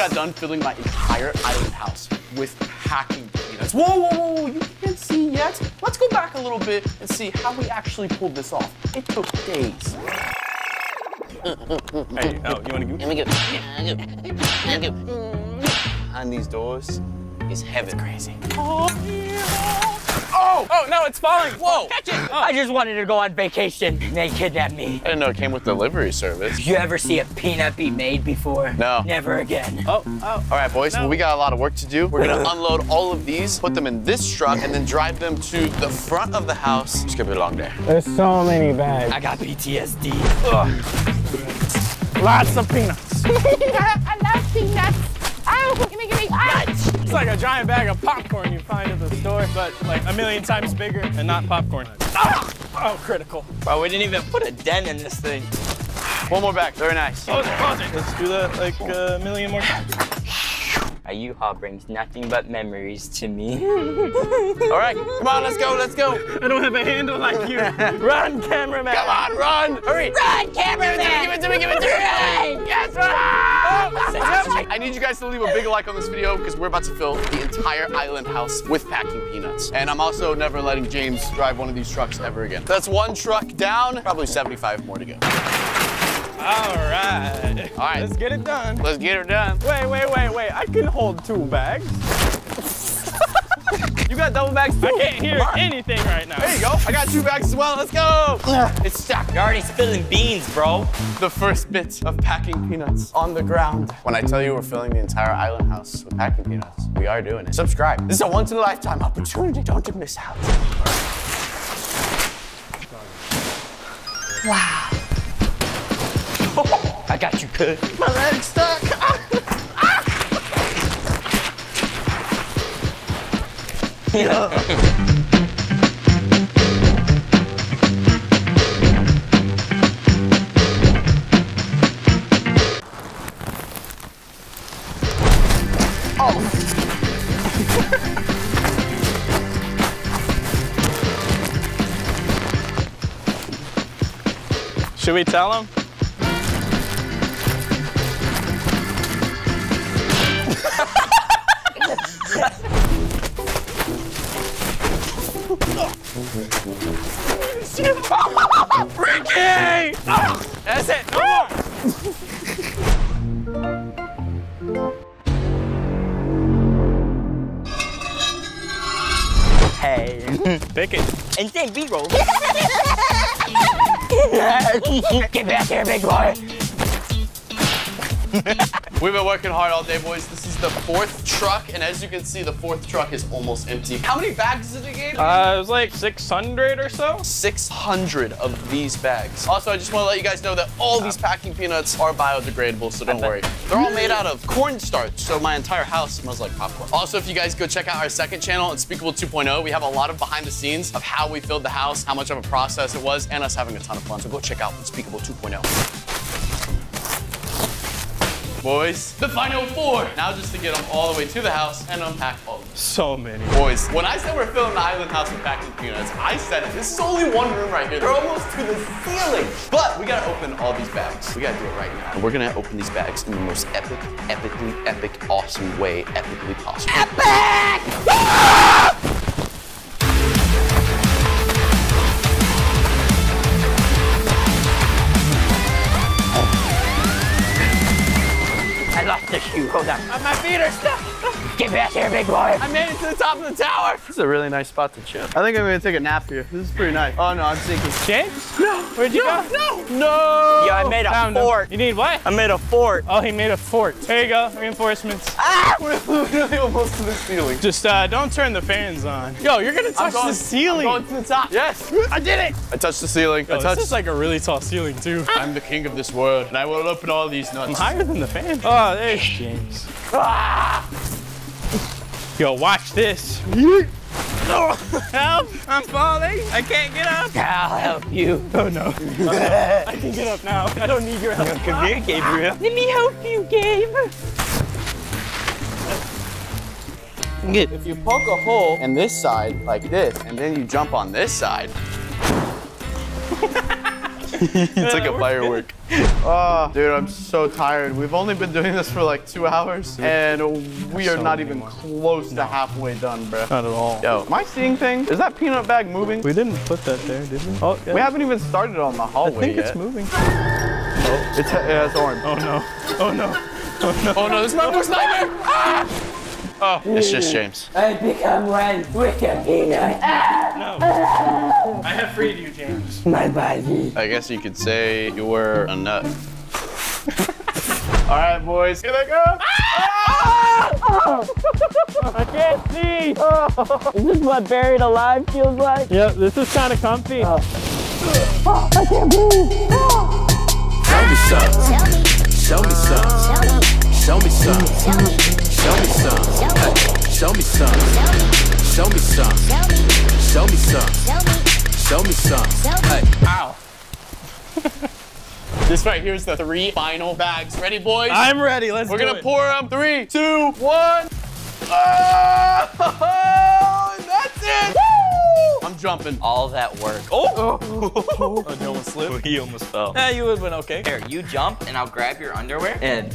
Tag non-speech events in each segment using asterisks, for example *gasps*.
got done filling my entire island house with packing peanuts. Whoa, whoa, whoa, whoa, you can't see yet. Let's go back a little bit and see how we actually pulled this off. It took days. Hey, oh, you wanna give me? Let me go. Let me get. Behind these doors is heaven. Crazy. Oh, oh, Oh, no, it's falling. Whoa. Catch it. Oh. I just wanted to go on vacation. They kidnapped me. I didn't know it came with delivery service. Did you ever see a peanut be made before? No. Never again. Oh, oh. All right, boys, well, we got a lot of work to do. We're gonna *laughs* unload all of these, put them in this truck, and then drive them to the front of the house. It's gonna be a long day. There's so many bags. I got PTSD. Lots of peanuts. *laughs* I love peanuts. Oh, gimme, gimme. Ah! It's like a giant bag of popcorn you find at the store, but like a million times bigger and not popcorn. Ah! Oh, critical. Bro, we didn't even put a dent in this thing. One more back, very nice. Close it, close it. Let's do that like a million more times. A U-Haul brings nothing but memories to me. *laughs* All right, come on, let's go, let's go. I don't have a handle like you. *laughs* Run, cameraman. Come on, run, hurry. Run, cameraman! Give it to me, give it to me, give it to me. Run. I need you guys to leave a big like on this video because we're about to fill the entire island house with packing peanuts. And I'm also never letting James drive one of these trucks ever again. That's one truck down, probably 75 more to go. All right. All right. Let's get it done. Let's get it done. Wait, wait, wait, wait. I can hold two bags. You got double bags too? I can't hear anything right now. There you go. I got two bags as well. Let's go. It's stacked. You're already spilling beans, bro. The first bit of packing peanuts on the ground. When I tell you we're filling the entire island house with packing peanuts, we are doing it. Subscribe. This is a once in a lifetime opportunity. Don't miss out. Wow. *laughs* I got you, cuz. My leg's stuck. Should we tell him? Ricky! That's it. No more. Hey. Pick it. Insane B-roll. Get back here, big boy. We've been working hard all day, boys. This is the fourth truck, and as you can see, the fourth truck is almost empty. How many bags did it get? Uh, it was like 600 or so. 600 of these bags. Also, I just want to let you guys know that all these packing peanuts are biodegradable, so don't worry. They're all made out of cornstarch, so my entire house smells like popcorn. Also, if you guys go check out our second channel, Unspeakable 2.0, we have a lot of behind the scenes of how we filled the house, how much of a process it was, and us having a ton of fun. So go check out Unspeakable 2.0. Boys, the final four. Now just to get them all the way to the house and unpack all of them. So many. Boys, when I said we're filling the island house with packing peanuts, I said it. This is only one room right here. They're almost to the ceiling. But we gotta open all these bags. We gotta do it right now. And we're gonna open these bags in the most epic, epically, epic, awesome way, epically possible. I lost ah! Shoe. Hold on. Uh, my feet are stuck. Get back here, big boy. I made it to the top of the tower. This is a really nice spot to chill. I think I'm gonna take a nap here. This is pretty nice. Oh no, I'm sinking. James? No. Where'd you go? No, no. Yo, I made a Found him. fort. You need what? I made a fort. Oh, he made a fort. There you go. Reinforcements. Ah! We're *laughs* literally almost to the ceiling. Just uh, don't turn the fans on. Yo, you're gonna touch going- the ceiling. I'm going to the top. Yes. I did it. I touched the ceiling. I touched. this is like a really tall ceiling too. I'm the king of this world, and I will open all these nuts. I'm higher than the fan. Oh, there's James. Yo, watch this. Oh, help! I'm falling. I can't get up. I'll help you. Oh no. I can get up now. I don't need your help. Come here, Gabriel. Let me help you, Gabe. If you poke a hole in this side like this, and then you jump on this side, *laughs* it's like a firework. Oh, dude, I'm so tired. We've only been doing this for like two hours, and we are so not even more. close to halfway done, bro. Not at all. Yo, am I seeing things? Is that peanut bag moving? We didn't put that there, did we? Oh, yeah. We haven't even started on the hallway I think yet. it's moving. Oh, It's, yeah, it's orange. Oh no. Oh no. Oh no, this is my worst nightmare! Ah! Oh, it's just James. I become one with a peanut. No. I have freed you, James. My body. I guess you could say you were a nut. All right, boys, here they go. Ah! I can't see. Is this what buried alive feels like? Yep, this is kind of comfy. Oh. I can't breathe. Show me some. Show me some. Show me some. Show me some. Hey, Show me some. Show me some. Show me some. Show me some. Hey. Ow. *laughs* this right here is the three final bags. Ready, boys? I'm ready. Let's We're do gonna it. pour them. Three, two, one. Oh, *laughs* and that's it. Woo! I'm jumping. All that work. Oh! *laughs* Oh, oh you almost slipped. He almost fell. Yeah, you would have been okay. Here, you jump and I'll grab your underwear. And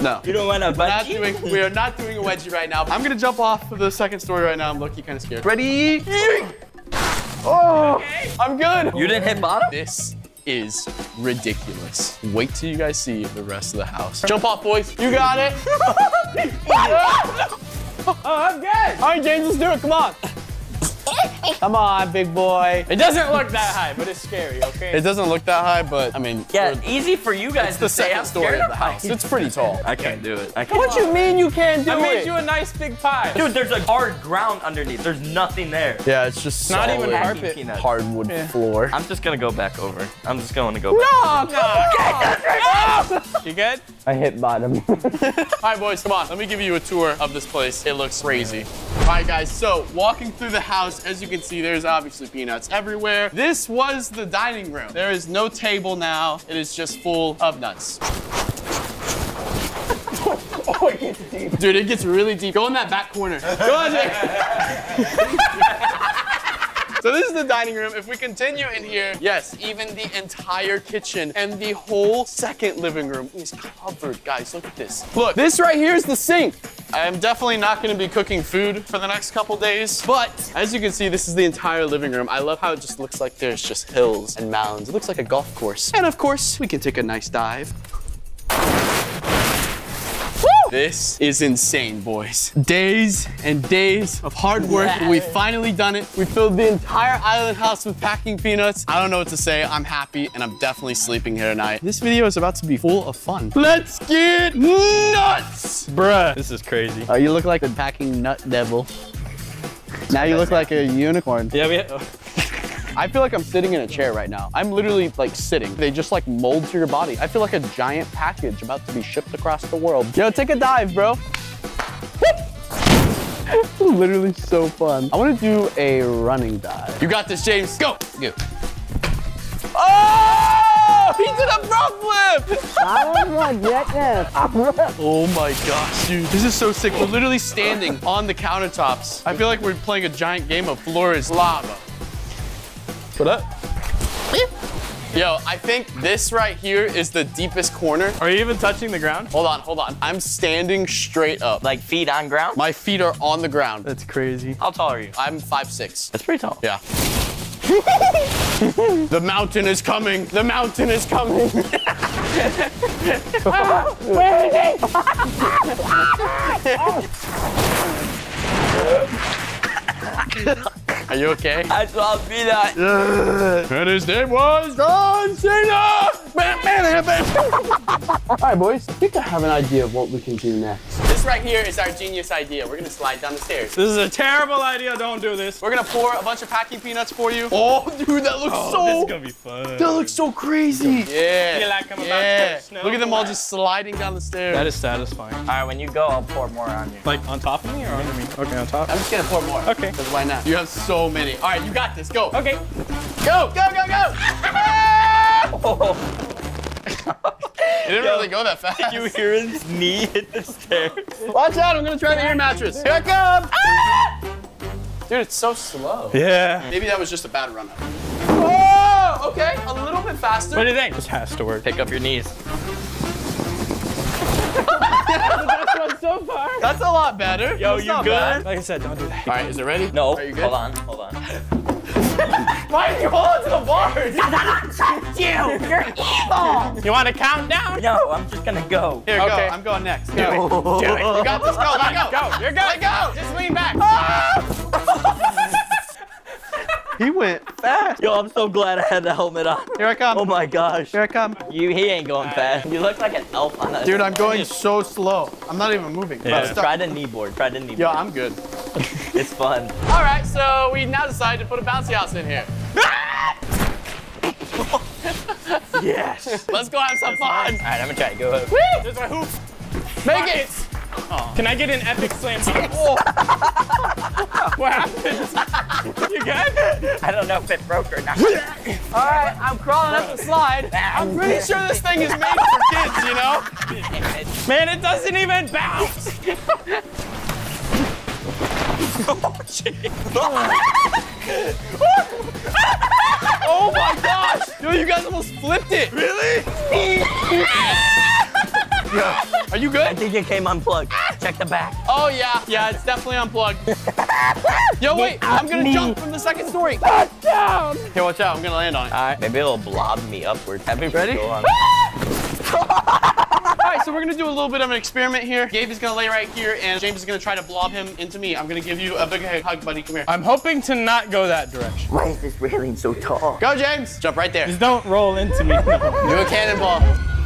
No. you don't want to We're not doing, we are not doing a wedgie right now. I'm gonna jump off of the second story right now. I'm lucky kind of scared. Ready? Oh, I'm good. You didn't hit bottom? This is ridiculous. Wait till you guys see the rest of the house. Jump off, boys. You got it. *laughs* Oh, I'm good. All right, James, let's do it. Come on. *laughs* Come on, big boy. It doesn't look that high, but it's scary, okay? It doesn't look that high, but I mean, Yeah, we're- easy for you guys it's to the say. second I'm story of the house. It's pretty tall. I can't do it. I can't. What do you mean you can't do it? I made you a nice big pie. Dude, there's a hard ground underneath. There's nothing there. yeah, it's just not even carpet. Peanuts. hardwood floor. I'm just gonna go back over. I'm just going to go back. No, no. Get You good? I hit bottom. *laughs* All right, boys, come on. Let me give you a tour of this place. It looks crazy. All right, guys, so walking through the house, as you can see, there's obviously peanuts everywhere. This was the dining room. There is no table now. It is just full of nuts. *laughs* Dude, it gets really deep. Go in that back corner. Go in there. *laughs* So this is the dining room. If we continue in here, yes, even the entire kitchen and the whole second living room is covered. Guys, look at this. Look, this right here is the sink. I am definitely not gonna be cooking food for the next couple days, but as you can see, this is the entire living room. I love how it just looks like there's just hills and mounds. It looks like a golf course. And of course, we can take a nice dive. This is insane, boys. Days and days of hard work. We've finally done it. We filled the entire island house with packing peanuts. I don't know what to say. I'm happy and I'm definitely sleeping here tonight. This video is about to be full of fun. Let's get nuts! Bruh. This is crazy. Oh, you look like a packing nut devil. Now you look like a unicorn. Yeah, we I feel like I'm sitting in a chair right now. I'm literally like sitting. They just like mold to your body. I feel like a giant package about to be shipped across the world. Yo, take a dive, bro. *laughs* literally so fun. I want to do a running dive. You got this, James. Go. Go. Oh! He did a front flip! I want jetness. Oh my gosh, dude. This is so sick. We're literally standing on the countertops. I feel like we're playing a giant game of floor is lava. What up? Yo, I think this right here is the deepest corner. Are you even touching the ground? Hold on, hold on. I'm standing straight up. Like feet on ground? My feet are on the ground. That's crazy. How tall are you? I'm 5'6". That's pretty tall. Yeah. *laughs* the mountain is coming. The mountain is coming. *laughs* *laughs* Are you okay? I saw peanut. And his name was John Cena! All right, boys. I think I have an idea of what we can do next. This right here is our genius idea. We're gonna slide down the stairs. This is a terrible idea. Don't do this. We're gonna pour a bunch of packing peanuts for you. Oh, dude, that looks Oh, so. this is gonna be fun. that looks so crazy. Yeah. Feel like I'm about yeah. to snow Look at them all just sliding down the stairs. That is satisfying. All right, when you go, I'll pour more on you. Like on top of me or under me? Okay, on top. I'm just gonna pour more. Okay. Because why not? You have so many. All right, you got this. Go. Okay. Go, go, go, go. it *laughs* oh. *laughs* didn't really go that fast. You hear his knee hit the stairs? Watch out, I'm gonna try the air mattress. Here I come. Ah! Dude, it's so slow. Yeah. Maybe that was just a bad run up. Oh, okay, a little bit faster. What do you think? This has to work. Pick up your knees. so far. That's a lot better. Yo, That's you good? bad. Like I said, don't do that. All right, is it ready? No, Are you good? hold on, hold on. *laughs* Why are you holding to the bars? *laughs* You You're evil. You want to count down? No, I'm just gonna go. Here, Okay. go. I'm going next. Do it. Do it. You got this. Go. Let go. Go, you're good. Let go. Just lean back. *laughs* he went fast. Yo, I'm so glad I had the helmet on. Here I come. Oh my gosh. Here I come. You, he ain't going fast. You look like an elf on a. Dude, I'm going so slow. I'm not even moving. Yeah. I'm. Try the knee board. Try the knee board. Yo, I'm good. *laughs* It's fun. All right, so we now decided to put a bouncy house in here. *laughs* Yes. Let's go have some fun. All right, I'm gonna try to go up. There's my hoop. Make it. Can I get an epic slam dunk? *laughs* *laughs* what happened? You good? I don't know if it broke or not. All right, I'm crawling up the slide. I'm pretty sure this thing is made for kids, you know? Man, it doesn't even bounce. *laughs* Oh, oh my gosh! Yo, you guys almost flipped it. Really? Are you good? I think it came unplugged. Check the back. Oh yeah, yeah, it's definitely unplugged. *laughs* Yo, wait, I'm gonna me. jump from the second story. Touchdown! Here, watch out, I'm gonna land on it. All right, maybe it'll blob me upwards. Have me Ready? Go on. *laughs* All right, so we're gonna do a little bit of an experiment here. Gabe is gonna lay right here, and James is gonna try to blob him into me. I'm gonna give you a big hug, buddy. Come here. I'm hoping to not go that direction. Why is this railing so tall? Go, James. Jump right there. Just don't roll into me. No. Do a cannonball.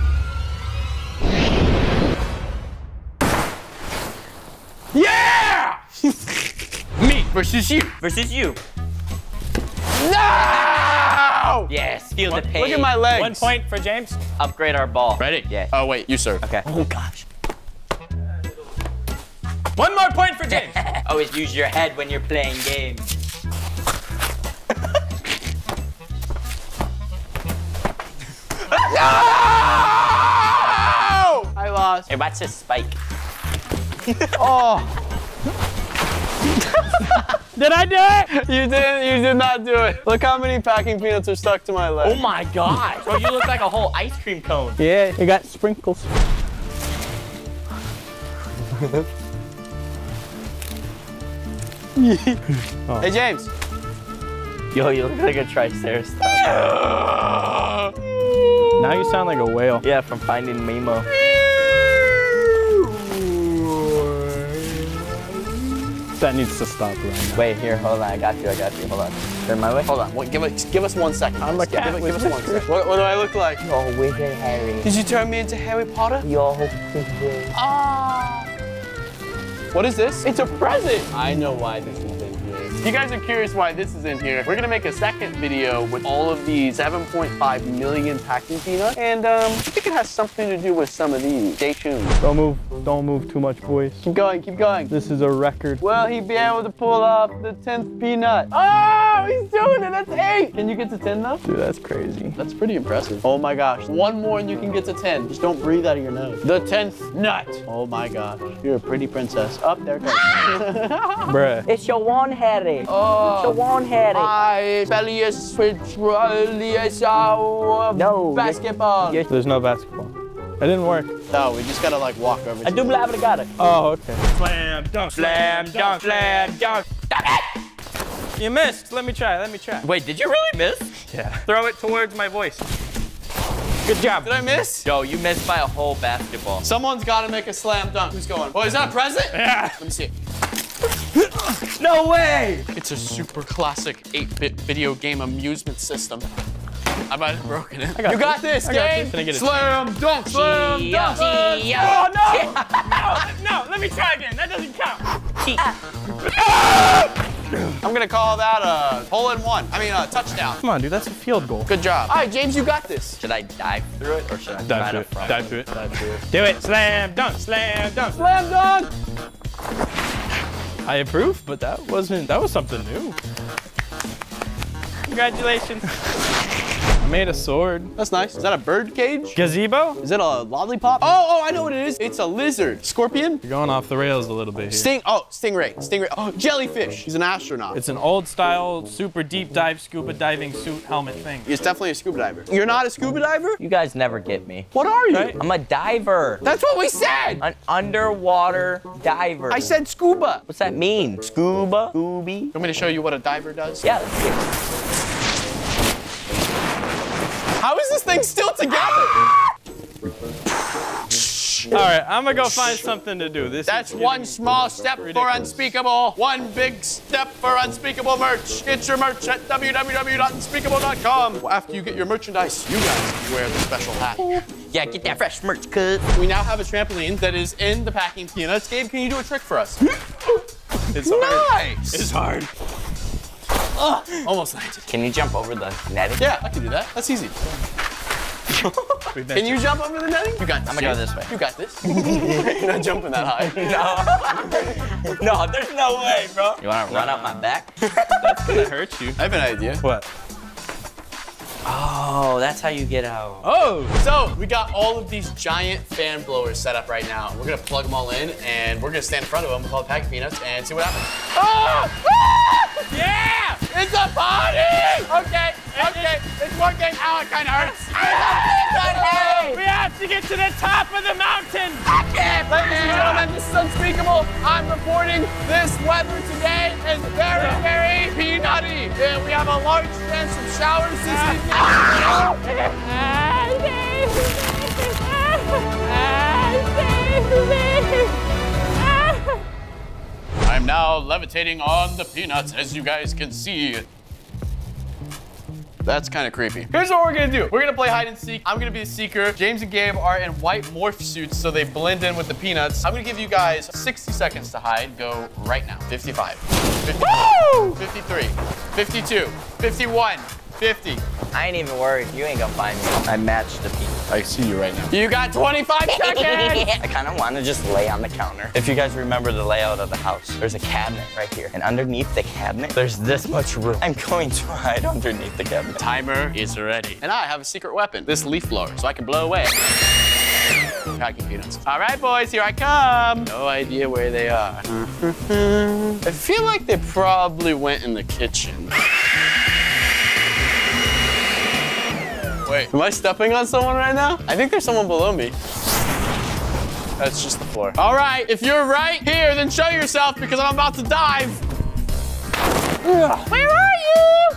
Versus you. Versus you. No! Yes, feel the pain. Look at my legs. One point for James. Upgrade our ball. Ready? Yeah. Oh wait, you serve. Okay. Oh gosh. One more point for James. *laughs* Always use your head when you're playing games. *laughs* No! I lost. Hey, watch this spike. *laughs* Oh, *laughs* Did I do it? you did. You did not do it. Look how many packing peanuts are stuck to my leg. Oh my god! Bro, you look like a whole ice cream cone. Yeah, you got sprinkles. *laughs* Hey James. Yo, you look like a triceratops. *laughs* Now you sound like a whale. Yeah, from Finding Nemo. That needs to stop right now. Wait, here, hold on. I got you. I got you. Hold on. Turn my way. Hold on. Wait, give us give us one second. I'm a Give, cat it- with give us one second. What, what do I look like? Oh, Wizard Harry. Did you turn me into Harry Potter? Yo, wizard. Ah. What is this? It's a present. I know why this is in here. If you guys are curious why this is in here, we're gonna make a second video with all of these 7.5 million packing peanuts, and um, I think it has something to do with some of these. Stay tuned. Don't move. Don't move too much, boys. Keep going. Keep going. This is a record. Will he be able to pull off the 10th peanut? Oh, he's doing it. That's eight. Can you get to 10 though? Dude, that's crazy. That's pretty impressive. Oh my gosh. One more and you can get to 10. Just don't breathe out of your nose. The 10th nut. Oh my gosh. You're a pretty princess. Up there it goes. *laughs* Bruh. It's your one Harry. oh. the one Harry. I belly is switch No, basketball. you're- There's no basketball. It didn't work. No, we just gotta like walk over I to do believe I got it. Oh, okay. Slam dunk. Slam dunk, slam dunk. You missed. Let me try. Let me try. Wait, did you really miss? Yeah. Throw it towards my voice. Good job. Did I miss? Yo, you missed by a whole basketball. Someone's gotta make a slam dunk. Who's going? Oh, is that a present? Yeah. Let me see it. *gasps* No way! It's a super classic 8-bit video game amusement system. I might have broken it. got you got this, I got this. Can I get slam dunk, slam Yeah, dunk. yeah. Oh, no! no! *laughs* No, let me try again. That doesn't count. *laughs* I'm gonna call that a hole in one. I mean, a touchdown. Come on, dude. That's a field goal. Good job. All right, James, you got this. Should I dive through it or should I Dive through it. front? Dive through it. Dive through it. Do it. Slam dunk. Slam dunk. Slam dunk. I approve, but that wasn't. That was something new. Congratulations. I made a sword. That's nice. Is that a bird cage? Gazebo? Is it a lollipop? Oh, oh, I know what it is. It's a lizard. Scorpion? You're going off the rails a little bit here. Sting. Oh, stingray. Stingray. Oh, jellyfish. He's an astronaut. It's an old style, super deep dive scuba diving suit helmet thing. He's definitely a scuba diver. You're not a scuba diver? You guys never get me. What are you? Right. I'm a diver. That's what we said. An underwater diver. I said scuba. What's that mean? Scuba? Scooby? You want me to show you what a diver does? Yeah, let's get it. How is this thing still together? All right, I'm gonna go find something to do. This That's is one small step for unspeakable, one big step for unspeakable merch. Get your merch at www.unspeakable.com. After you get your merchandise, you guys can wear the special hat. Yeah, get that fresh merch, cuz. We now have a trampoline that is in the packing peanuts. Gabe, can you do a trick for us? It's hard. Nice. It's hard. *laughs* Almost landed. Can you jump over the netting? Yeah, I can do that. That's easy. *laughs* Can you jump over the netting? You got this. I'm gonna go this way. You got this. *laughs* You're not jumping that high. No, no, there's no way, bro. You wanna run up my back? That's gonna hurt you. I have an idea. What? Oh, that's how you get out. Oh, so we got all of these giant fan blowers set up right now. We're gonna plug them all in and we're gonna stand in front of them called Pack Peanuts and see what happens. Oh! Ah! Yeah! It's a party! Okay, okay, it's working. Ow, it kinda hurts. We have to get to the top of the mountain. Ladies and gentlemen, this is Unspeakable. I'm reporting this weather today is very, very peanutty. Yeah, we have a large chance of showers this evening. I'm now levitating on the peanuts, as you guys can see. That's kind of creepy. Here's what we're gonna do. We're gonna play hide and seek. I'm gonna be the seeker. James and Gabe are in white morph suits, so they blend in with the peanuts. I'm gonna give you guys 60 seconds to hide. Go right now. 55, 54, 53, 52, 51, 50. I ain't even worried. You ain't gonna find me. I matched the peanut. I see you right now. You got 25 *laughs* seconds. I kind of want to just lay on the counter. If you guys remember the layout of the house, there's a cabinet right here. And underneath the cabinet, there's this much room. I'm going to hide underneath the cabinet. Timer is ready. And I have a secret weapon, this leaf blower, so I can blow away. Packing peanuts. All right, boys, here I come. No idea where they are. *laughs* I feel like they probably went in the kitchen. Wait, am I stepping on someone right now? I think there's someone below me. That's just the floor. All right, if you're right here, then show yourself because I'm about to dive. Where are you?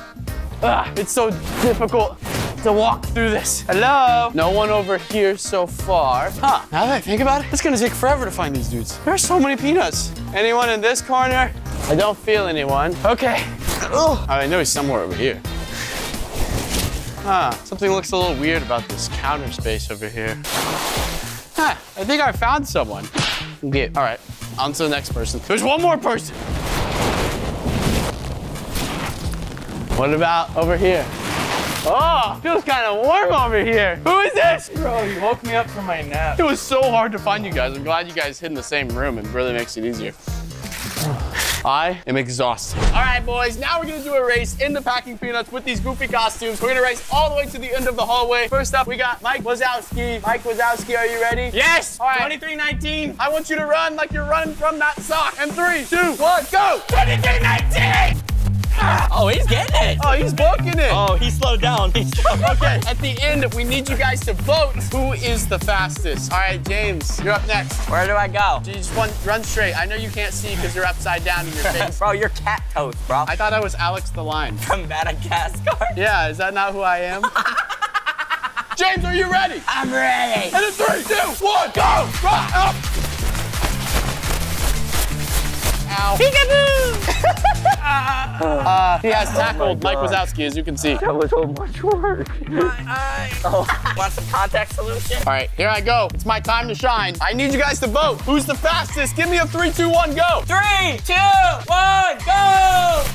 Ah, it's so difficult to walk through this. Hello? No one over here so far. Huh, now that I think about it, it's gonna take forever to find these dudes. There are so many peanuts. Anyone in this corner? I don't feel anyone. Okay. Oh, I know he's somewhere over here. Huh, something looks a little weird about this counter space over here. Huh, I think I found someone. Okay, all right, on to the next person. There's one more person. What about over here? Oh, feels kind of warm over here. Who is this? Bro, you woke me up from my nap. It was so hard to find you guys. I'm glad you guys hid in the same room. It really makes it easier. I am exhausted. All right, boys, now we're gonna do a race in the packing peanuts with these goofy costumes. We're gonna race all the way to the end of the hallway. First up, we got Mike Wazowski. Mike Wazowski, are you ready? Yes! All right. 2319. I want you to run like you're running from that sock. And three, two, one, go! 2319! *laughs* Oh, he's getting it. Oh, he's booking it. Oh, he slowed down. He *laughs* slowed down. Okay, at the end, we need you guys to vote who is the fastest. All right, James, you're up next. Where do I go? Do you just want run straight. I know you can't see because you're upside down in your face. *laughs* Bro, you're cat toast, bro. I thought I was Alex the Lion. From Madagascar. Yeah, is that not who I am? James, are you ready? I'm ready. And in three, two, one, go! Run up! Ow. Peekaboo! *laughs* uh, he has tackled Mike Wazowski, as you can see. That was so much work. Oh, want some contact solution? All right, here I go. It's my time to shine. I need you guys to vote. Who's the fastest? Give me a three, two, one, go. Three, two, one, go!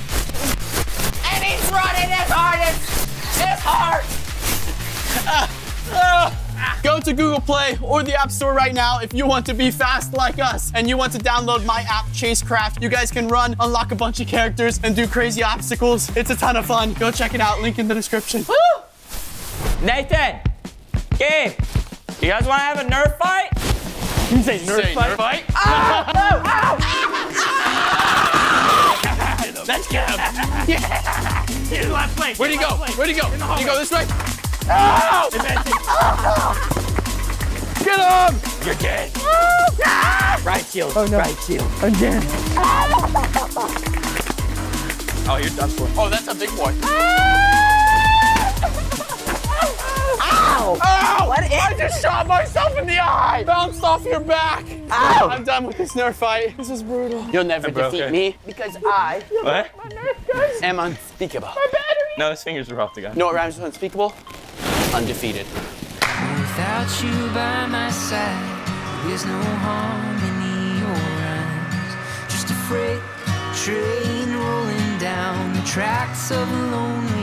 And he's running as hard as Go to Google Play or the App Store right now if you want to be fast like us and you want to download my app, Chasecraft. You guys can run, unlock a bunch of characters, and do crazy obstacles. It's a ton of fun. Go check it out. Link in the description. Woo! Nathan, Gabe, you guys want to have a Nerf fight? You say Nerf Say fight? Nerf fight? Let's get him. yeah. Here's the last play. Where'd he go? Where'd he go? Did he go this way? Ah! Get him! You're dead. Oh, right shield. Oh, no. Right shield. Again. Oh, you're done for. Oh, that's a big boy. Ow! Ow! What is I just shot myself in the eye! Bounced off your back! Ow! I'm done with this Nerf fight. This is brutal. You'll never bro, defeat okay. me because I What? am unspeakable. My battery! No, his fingers were off the gun. No, know what rhymes with unspeakable? Undefeated. Without you by my side, there's no harmony or rhymes. Just a freight train rolling down the tracks of a lonely